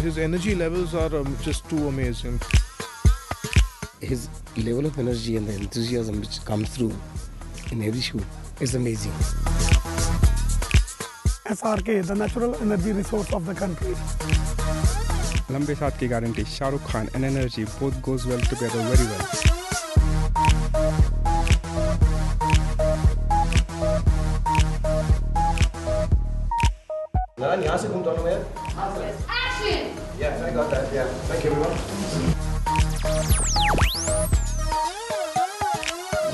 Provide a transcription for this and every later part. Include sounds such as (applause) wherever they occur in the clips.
his energy levels are um, just too amazing. His level of energy and the enthusiasm which comes through in every shoot is amazing. SRK, the natural energy resource of the country. Lambe Saath ki guarantee, Shahrukh Khan and energy both goes well together very well. Narayan यहाँ से घूमता हूँ मैं Action! Yeah, I got that. Yeah, thank you everyone.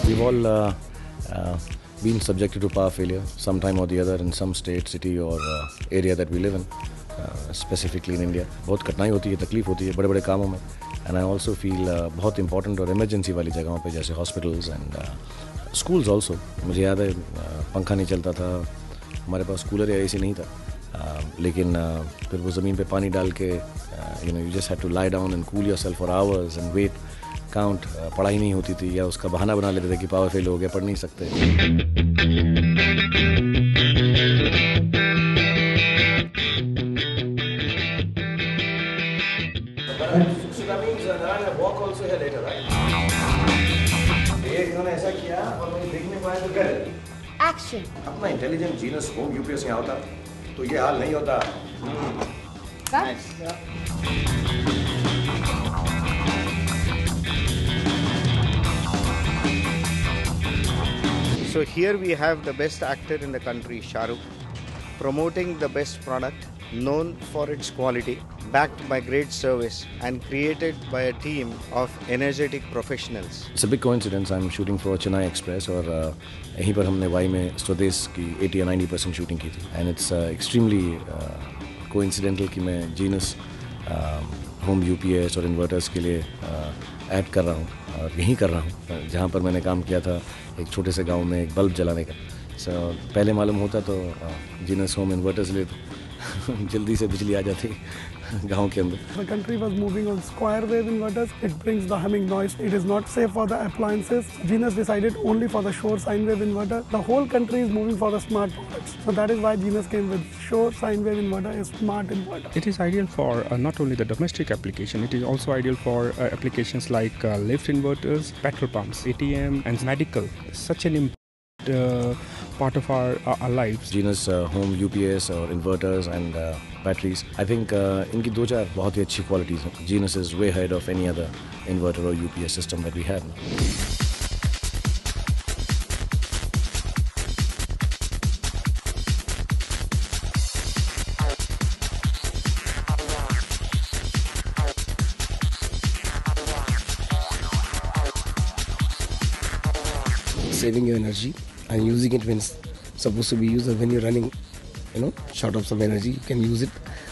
We've all uh, uh, been subjected to power failure sometime or the other in some state, city or uh, area that we live in, uh, specifically in India. बहुत कठिनाई होती है तकलीफ़ होती है बड़े बड़े कामों में एंड आई ऑल्सो फील बहुत इंपॉर्टेंट और इमरजेंसी वाली जगहों पे जैसे हॉस्पिटल्स एंड स्कूल्स ऑल्सो मुझे याद है uh, पंखा नहीं चलता था हमारे पास कूलर या एसी नहीं था Uh, लेकिन uh, फिर वो ज़मीन पे पानी डाल के you know you just have to lie down and cool yourself for hours and wait count पढ़ाई नहीं होती थी या उसका बहाना बना लेते थे कि पावर फेल हो गया पढ़ नहीं सकते। ऐसा किया और मुझे देख नहीं पाया तो कर! अपना इंटेलिजेंट जीनस हो यूपीएस यहाँ होता। तो ये हाल नहीं होता So here we have the best actor in the country, Shahrukh, promoting the best product, known for its quality, backed by great service, and created by a team of energetic professionals. A big coincidence I am shooting for Chennai Express और uh, यहीं पर हमने वाई में स्वदेश की 80 या 90 percent shooting की थी. एंड इट्स एक्सट्रीमली कोइंसिडेंटल कि मैं जीनस होम यूपीएस और इन्वर्टर्स के लिए ऐड कर रहा हूँ और यहीं कर रहा हूँ जहाँ पर मैंने काम किया था एक छोटे से गाँव में एक बल्ब जलाने का। सो पहले मालूम होता तो जीनस होम इन्वर्टर्स ले (laughs) जल्दी से बिजली आ जाती गाँव के अंदर। The country was moving on square wave inverters it brings the humming noise it is not safe for the appliances Genus decided only for the sure sine wave inverter the whole country is moving for the smart so that is why Genus came with sure sine wave inverter is smart inverter it is ideal for not only the domestic application it is also ideal for applications like lift inverters petrol pumps ATM and medical such an part of our, our, our lives. Genus home UPS और inverters and batteries I think इनकी दो चार बहुत ही अच्छी qualities हैं Genus is way head of any other inverter और UPS system that we have Saving your energy and using it when it's supposed to be used when you're running, you know, short of some energy, you can use it.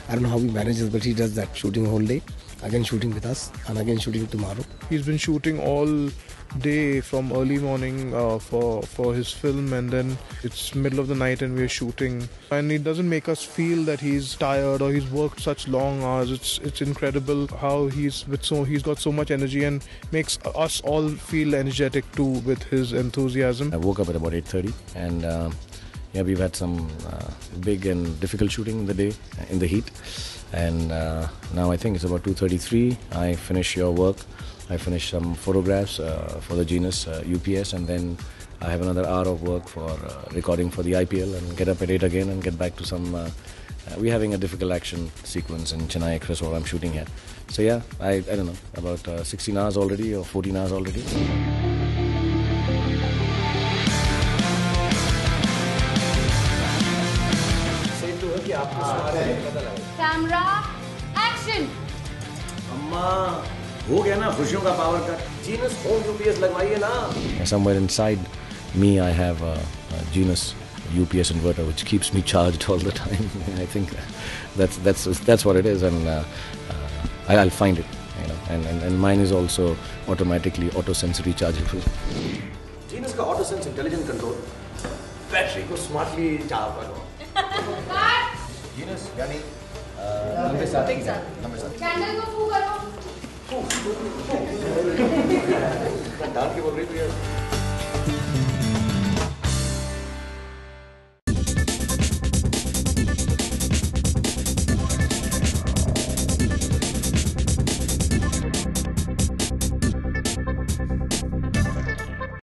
I don't know how he manages, but he does that shooting whole day. Again shooting with us and again shooting tomorrow. He's been shooting all day from early morning uh, for for his film, and then it's middle of the night and we're shooting. And it doesn't make us feel that he's tired or he's worked such long hours. It's it's incredible how he's with so he's got so much energy and makes us all feel energetic too with his enthusiasm. I woke up at about 8:30 and uh, yeah, we've had some uh, big and difficult shooting in the day in the heat, and uh, now I think it's about 2:33. I finish your work. I finish some photographs uh, for the Genus uh, UPS, and then I have another hour of work for uh, recording for the IPL, and get up at eight again and get back to some. Uh, uh, we're having a difficult action sequence in Chennai Express where I'm shooting here. So yeah, I, I don't know about uh, 16 hours already or 14 hours already. आपको है पता लगा अम्मा हो गया ना खुशियों का power cut Genus home UPS लगवाइए ना somewhere inside me, I have a, a Genus UPS inverter which keeps me charged all the time. I think that's that's that's what it is, and uh, uh, I- I'll find it. You know, and, and, and mine is also automatically auto sensory chargeable. Genus का auto sense intelligent control battery को smartly charge करो! Genus यानी लंबे साथी लंबे साथी candle को फू करो. फू डाल के बोल रही थी यार।